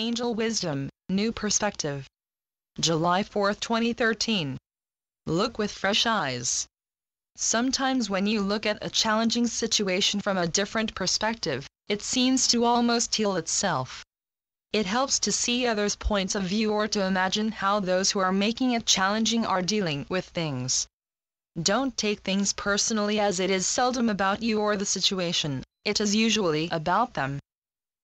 Angel Wisdom, New Perspective. July 4, 2013. Look with fresh eyes. Sometimes when you look at a challenging situation from a different perspective, it seems to almost heal itself. It helps to see others' points of view or to imagine how those who are making it challenging are dealing with things. Don't take things personally as it is seldom about you or the situation, it is usually about them.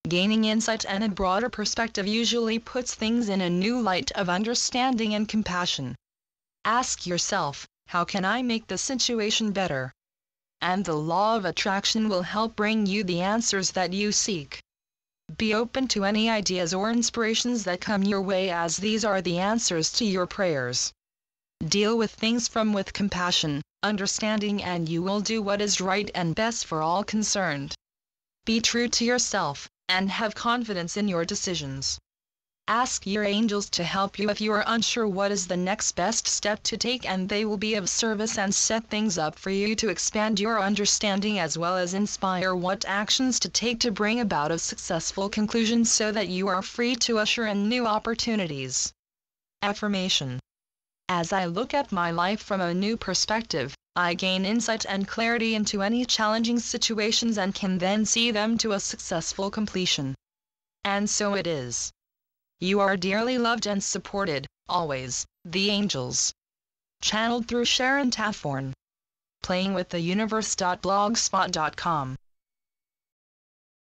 Gaining insight and a broader perspective usually puts things in a new light of understanding and compassion. Ask yourself, how can I make the situation better? And the law of attraction will help bring you the answers that you seek. Be open to any ideas or inspirations that come your way as these are the answers to your prayers. Deal with things from with compassion, understanding and you will do what is right and best for all concerned. Be true to yourself, and have confidence in your decisions. Ask your angels to help you if you are unsure what is the next best step to take and they will be of service and set things up for you to expand your understanding as well as inspire what actions to take to bring about a successful conclusion so that you are free to usher in new opportunities. Affirmation As I look at my life from a new perspective, I gain insight and clarity into any challenging situations and can then see them to a successful completion. And so it is. You are dearly loved and supported, always, the angels. Channeled through Sharon Taphorn. Playing with the universe.blogspot.com